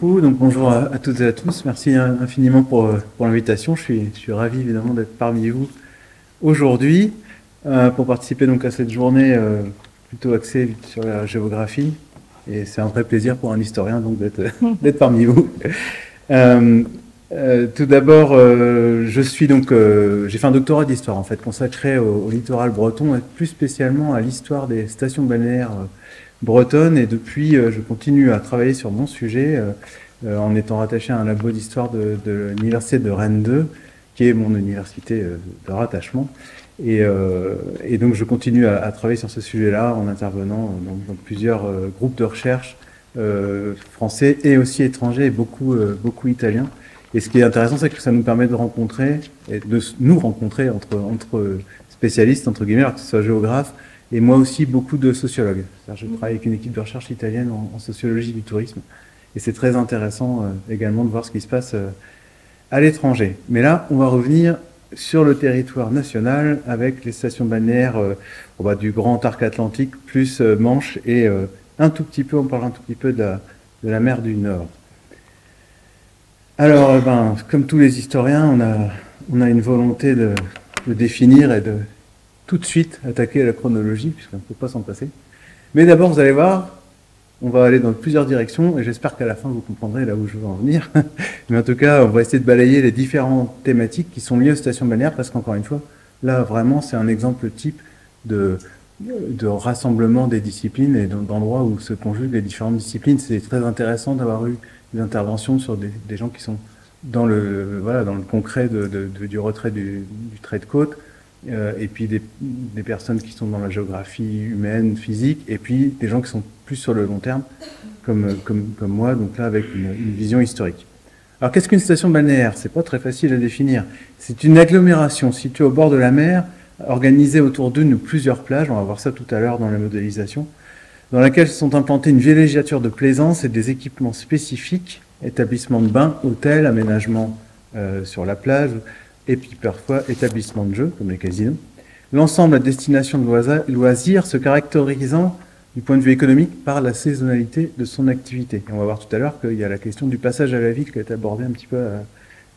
Donc bonjour à, toutes et à tous. Merci infiniment pour, euh, l'invitation. Je suis, ravi évidemment d'être parmi vous aujourd'hui euh, pour participer donc à cette journée euh, plutôt axée sur la géographie. Et c'est un vrai plaisir pour un historien donc d'être parmi vous. Euh, tout d'abord, euh, je suis donc, euh, j'ai fait un doctorat d'histoire en fait consacré au, littoral breton et plus spécialement à l'histoire des stations balnéaires euh, bretonnes. Et depuis, euh, je continue à travailler sur mon sujet en étant rattaché à un labo d'histoire de, de l'université de Rennes 2, qui est mon université de rattachement. Et, et, donc, je continue à, à travailler sur ce sujet-là en intervenant dans, dans plusieurs groupes de recherche français et aussi étrangers, et beaucoup, beaucoup italiens. Et ce qui est intéressant, c'est que ça nous permet de rencontrer, et de nous rencontrer entre, entre spécialistes, entre guillemets, alors que ce soit géographes, et moi aussi beaucoup de sociologues. Je travaille avec une équipe de recherche italienne en, sociologie du tourisme, et c'est très intéressant euh, également de voir ce qui se passe euh, à l'étranger. Mais là, on va revenir sur le territoire national avec les stations balnéaires bah, du Grand Arc Atlantique, plus Manche, et un tout petit peu, on parlera un tout petit peu de la mer du Nord. Alors, eh ben, comme tous les historiens, on a, on a une volonté de, de, définir et de tout de suite attaquer la chronologie, puisqu'on ne peut pas s'en passer. Mais d'abord, vous allez voir, on va aller dans plusieurs directions, et j'espère qu'à la fin, vous comprendrez là où je veux en venir. Mais en tout cas, on va essayer de balayer les différentes thématiques qui sont liées aux stations balnéaires, parce qu'encore une fois, là, vraiment, c'est un exemple type de, de rassemblement des disciplines et d'endroits où se conjuguent les différentes disciplines. C'est très intéressant d'avoir eu des interventions sur des, gens qui sont dans le, voilà, dans le concret du retrait du, trait de côte, euh, et puis des, personnes qui sont dans la géographie humaine, physique, et puis des gens qui sont plus sur le long terme, comme, comme, comme moi, donc là avec une, une vision historique. Alors qu'est-ce qu'une station balnéaire? C'est pas très facile à définir. C'est une agglomération située au bord de la mer, organisée autour d'une ou plusieurs plages, on va voir ça tout à l'heure dans la modélisation, dans laquelle sont implantés une villégiature de plaisance et des équipements spécifiques, établissements de bains, hôtels, aménagements euh, sur la plage, et puis parfois établissements de jeux, comme les casinos. L'ensemble à destination de loisirs se caractérisant du point de vue économique par la saisonnalité de son activité. Et on va voir tout à l'heure qu'il y a la question du passage à la ville qui a été abordée un petit peu, euh, un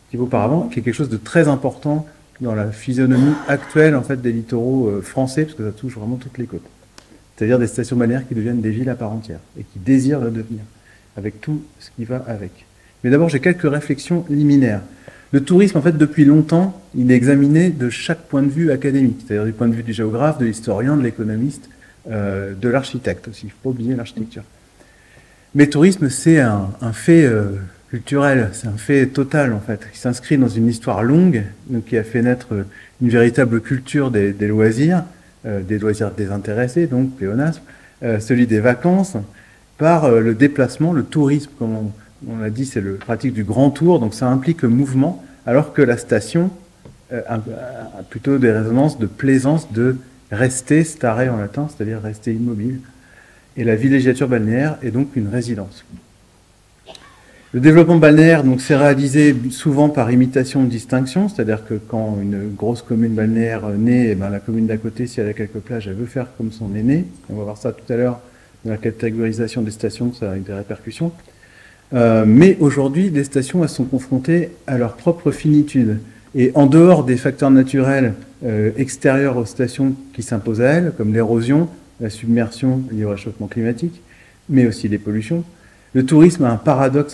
petit peu auparavant, qui est quelque chose de très important dans la physionomie actuelle en fait, des littoraux euh, français, parce que ça touche vraiment toutes les côtes c'est-à-dire des stations balnéaires qui deviennent des villes à part entière et qui désirent le devenir, avec tout ce qui va avec. Mais d'abord, j'ai quelques réflexions liminaires. Le tourisme, en fait, depuis longtemps, il est examiné de chaque point de vue académique, c'est-à-dire du point de vue du géographe, de l'historien, de l'économiste, euh, de l'architecte aussi. Il ne faut pas oublier l'architecture. Mais tourisme, c'est un, un, fait euh, culturel, c'est un fait total, en fait, qui s'inscrit dans une histoire longue, qui a fait naître une véritable culture des, loisirs, euh, des loisirs désintéressés, donc pléonasme, euh, celui des vacances, par euh, le déplacement, le tourisme, comme on, l'a dit, c'est le pratique du grand tour, donc ça implique mouvement, alors que la station a, a plutôt des résonances de plaisance, de rester, stare en latin, c'est-à-dire rester immobile. Et la villégiature balnéaire est donc une résidence. Le développement balnéaire donc s'est réalisé souvent par imitation de distinction, c'est-à-dire que quand une grosse commune balnéaire naît, eh ben, la commune d'à côté, si elle a quelques plages, elle veut faire comme son aîné. On va voir ça tout à l'heure dans la catégorisation des stations, ça a des répercussions. Euh, mais aujourd'hui, les stations elles sont confrontées à leur propre finitude. Et en dehors des facteurs naturels euh, extérieurs aux stations qui s'imposent à elles, comme l'érosion, la submersion liée au réchauffement climatique, mais aussi les pollutions, le tourisme a un paradoxe